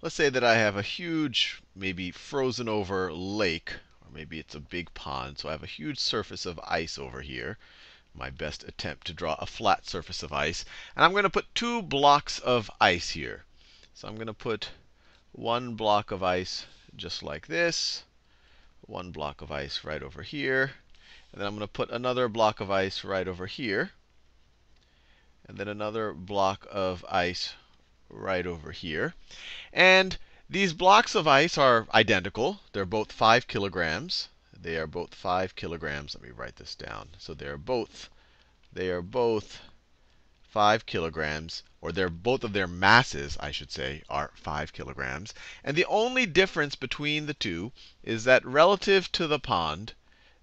let's say that I have a huge, maybe frozen over lake, or maybe it's a big pond. So I have a huge surface of ice over here. My best attempt to draw a flat surface of ice. And I'm going to put two blocks of ice here. So I'm going to put one block of ice just like this, one block of ice right over here, and then I'm going to put another block of ice right over here, and then another block of ice right over here. And these blocks of ice are identical. They're both 5 kilograms. They are both 5 kilograms. Let me write this down. So they are both they are both 5 kilograms, or they're both of their masses, I should say, are 5 kilograms. And the only difference between the two is that relative to the pond,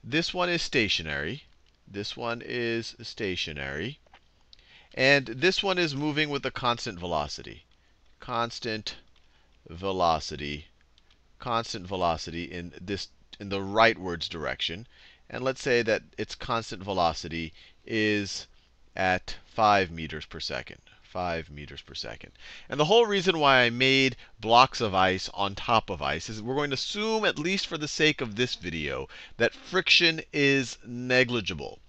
this one is stationary. This one is stationary. And this one is moving with a constant velocity. Constant velocity. Constant velocity in this in the rightwards direction. And let's say that its constant velocity is at 5 meters per second. 5 meters per second. And the whole reason why I made blocks of ice on top of ice is we're going to assume, at least for the sake of this video, that friction is negligible.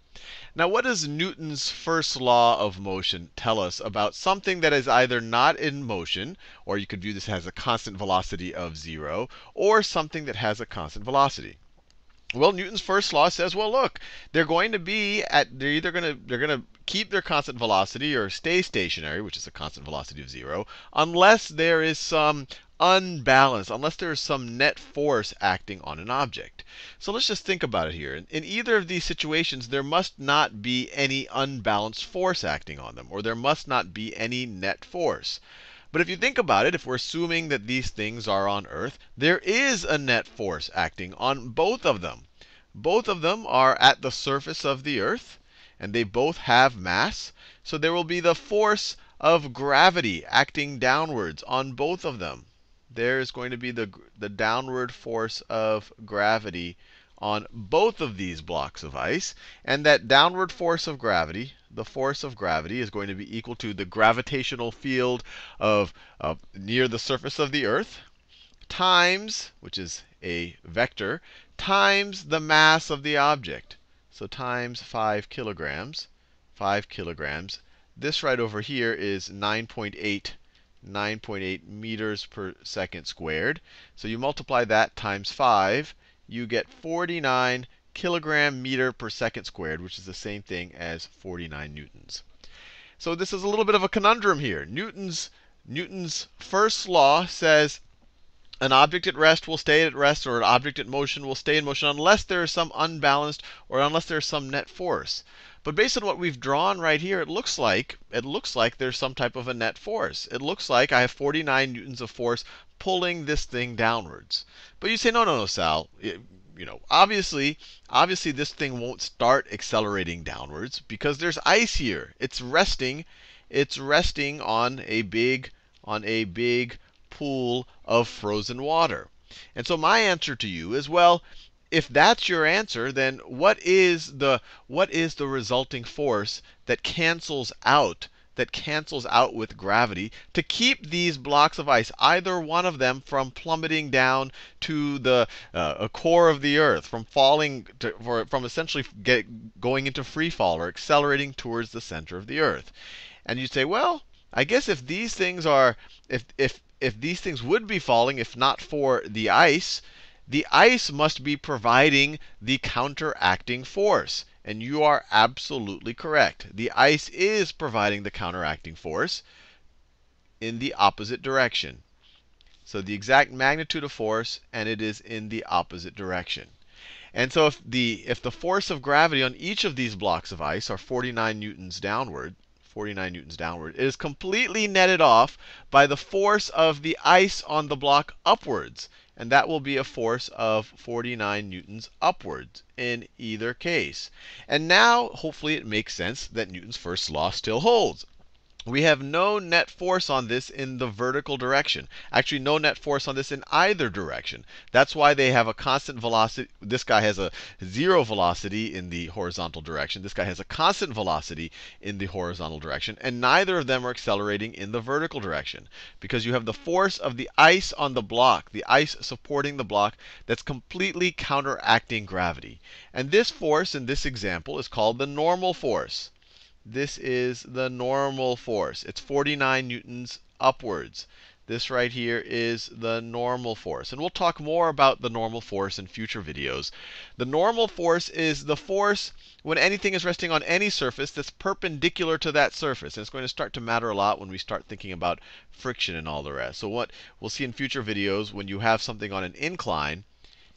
Now, what does Newton's first law of motion tell us about something that is either not in motion, or you could view this as a constant velocity of 0, or something that has a constant velocity? Well, Newton's first law says, well, look, they're going to be at they're either going to they're going to keep their constant velocity or stay stationary, which is a constant velocity of 0, unless there is some unbalance, unless there is some net force acting on an object. So let's just think about it here. In either of these situations, there must not be any unbalanced force acting on them, or there must not be any net force. But if you think about it, if we're assuming that these things are on Earth, there is a net force acting on both of them. Both of them are at the surface of the Earth, and they both have mass. So there will be the force of gravity acting downwards on both of them. There is going to be the, the downward force of gravity on both of these blocks of ice. And that downward force of gravity, the force of gravity, is going to be equal to the gravitational field of, of near the surface of the Earth times, which is a vector, times the mass of the object. So times 5 kilograms. 5 kilograms. This right over here is 9.8 9.8 meters per second squared. So you multiply that times 5, you get 49 kilogram meter per second squared, which is the same thing as 49 newtons. So this is a little bit of a conundrum here. Newton's, Newton's first law says an object at rest will stay at rest, or an object at motion will stay in motion, unless there is some unbalanced or unless there's some net force. But based on what we've drawn right here, it looks like it looks like there's some type of a net force. It looks like I have 49 newtons of force pulling this thing downwards. But you say, no, no, no, Sal. It, you know, obviously, obviously this thing won't start accelerating downwards because there's ice here. It's resting, it's resting on a big on a big pool of frozen water. And so my answer to you is, well, if that's your answer, then what is the what is the resulting force that cancels out that cancels out with gravity to keep these blocks of ice, either one of them, from plummeting down to the uh, core of the Earth, from falling, to, for, from essentially get, going into free fall or accelerating towards the center of the Earth. And you say, well, I guess if these things are, if if if these things would be falling if not for the ice, the ice must be providing the counteracting force. And you are absolutely correct. The ice is providing the counteracting force in the opposite direction. So the exact magnitude of force, and it is in the opposite direction. And so if the, if the force of gravity on each of these blocks of ice are 49 newtons downward, 49 newtons downward. It is completely netted off by the force of the ice on the block upwards. And that will be a force of 49 newtons upwards in either case. And now, hopefully, it makes sense that Newton's first law still holds. We have no net force on this in the vertical direction. Actually, no net force on this in either direction. That's why they have a constant velocity. This guy has a zero velocity in the horizontal direction. This guy has a constant velocity in the horizontal direction. And neither of them are accelerating in the vertical direction. Because you have the force of the ice on the block, the ice supporting the block, that's completely counteracting gravity. And this force in this example is called the normal force. This is the normal force. It's 49 newtons upwards. This right here is the normal force. And we'll talk more about the normal force in future videos. The normal force is the force when anything is resting on any surface that's perpendicular to that surface. And it's going to start to matter a lot when we start thinking about friction and all the rest. So what we'll see in future videos, when you have something on an incline,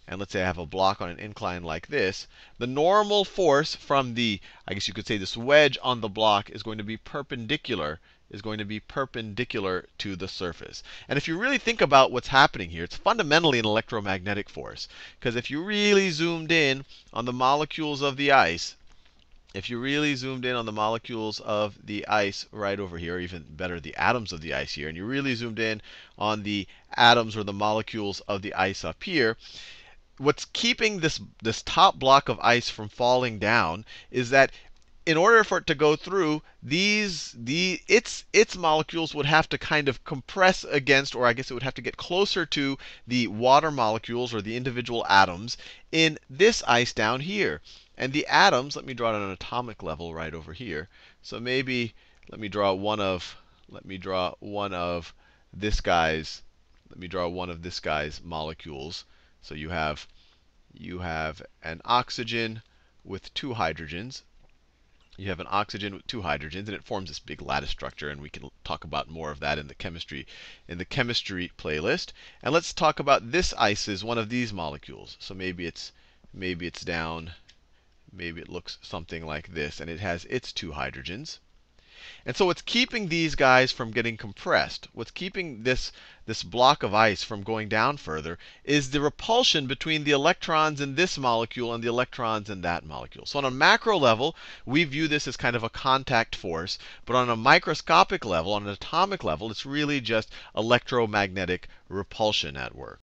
and let's say I have a block on an incline like this, the normal force from the, I guess you could say this wedge on the block is going to be perpendicular is going to be perpendicular to the surface. And if you really think about what's happening here, it's fundamentally an electromagnetic force. Because if you really zoomed in on the molecules of the ice, if you really zoomed in on the molecules of the ice right over here, or even better, the atoms of the ice here, and you really zoomed in on the atoms or the molecules of the ice up here, what's keeping this, this top block of ice from falling down is that in order for it to go through, these the its its molecules would have to kind of compress against, or I guess it would have to get closer to the water molecules or the individual atoms in this ice down here. And the atoms, let me draw it on an atomic level right over here. So maybe let me draw one of let me draw one of this guy's let me draw one of this guy's molecules. So you have, you have an oxygen with two hydrogens. You have an oxygen with two hydrogens, and it forms this big lattice structure. And we can talk about more of that in the chemistry in the chemistry playlist. And let's talk about this ice's one of these molecules. So maybe it's maybe it's down, maybe it looks something like this, and it has its two hydrogens. And so what's keeping these guys from getting compressed, what's keeping this, this block of ice from going down further, is the repulsion between the electrons in this molecule and the electrons in that molecule. So on a macro level, we view this as kind of a contact force. But on a microscopic level, on an atomic level, it's really just electromagnetic repulsion at work.